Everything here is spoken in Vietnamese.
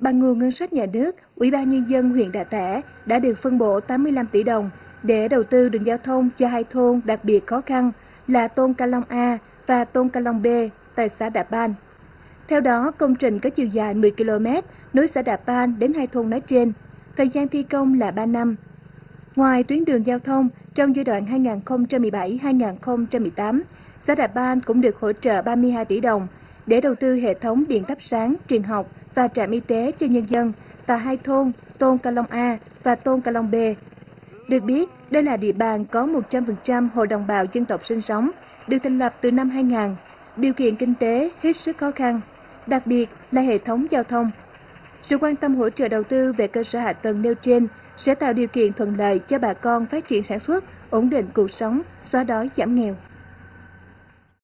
Bằng nguồn ngân sách nhà nước, Ủy ban Nhân dân huyện Đà Tẻ đã được phân bổ 85 tỷ đồng để đầu tư đường giao thông cho hai thôn đặc biệt khó khăn là Tôn Ca Long A và Tôn Ca Long B tại xã Đà Ban. Theo đó, công trình có chiều dài 10 km nối xã Đà Ban đến hai thôn nói trên. Thời gian thi công là 3 năm. Ngoài tuyến đường giao thông, trong giai đoạn 2017-2018, xã Đà Ban cũng được hỗ trợ 32 tỷ đồng để đầu tư hệ thống điện thắp sáng, trường học và trạm y tế cho nhân dân tại hai thôn Tôn Ca Long A và Tôn Ca Long B. Được biết, đây là địa bàn có 100% hội đồng bào dân tộc sinh sống, được thành lập từ năm 2000. Điều kiện kinh tế hết sức khó khăn, đặc biệt là hệ thống giao thông. Sự quan tâm hỗ trợ đầu tư về cơ sở hạ tầng nêu trên sẽ tạo điều kiện thuận lợi cho bà con phát triển sản xuất, ổn định cuộc sống, xóa đói giảm nghèo.